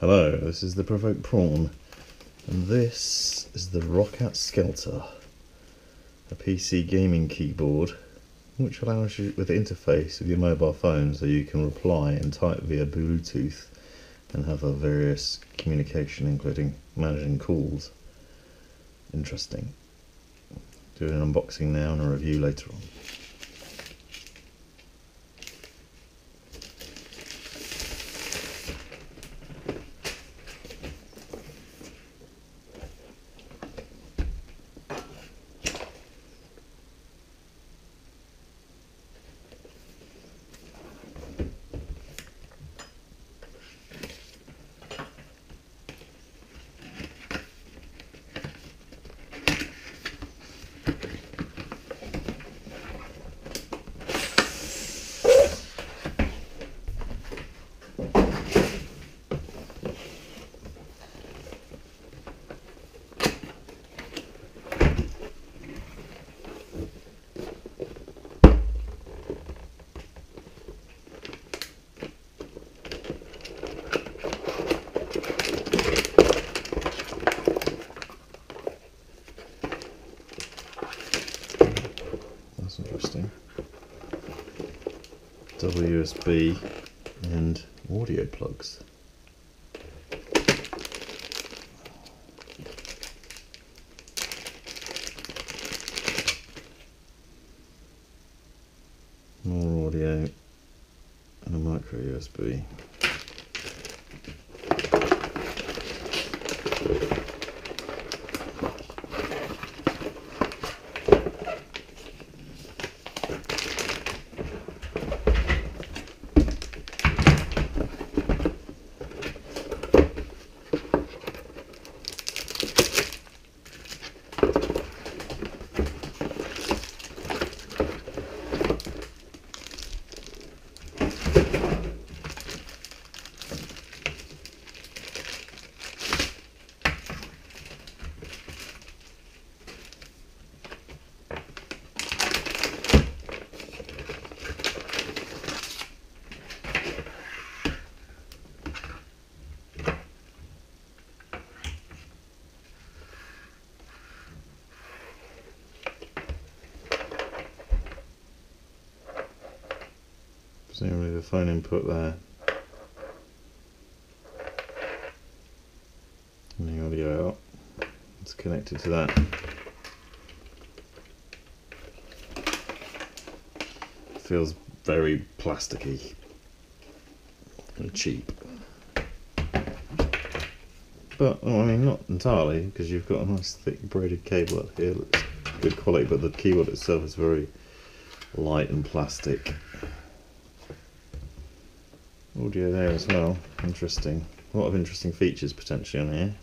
Hello, this is the Provoked Prawn, and this is the Roccat Skeltr, a PC gaming keyboard which allows you with the interface of your mobile phone so you can reply and type via Bluetooth and have a various communication including managing calls. Interesting. Doing an unboxing now and a review later on. Interesting. WSB and audio plugs. More audio and a micro USB. Presumably the phone input there. And the audio out. It's connected to that. Feels very plasticky and cheap. But, oh, I mean, not entirely, because you've got a nice thick braided cable up here. Looks good quality, but the keyboard itself is very light and plastic. Audio there as well. Interesting. A lot of interesting features potentially on here.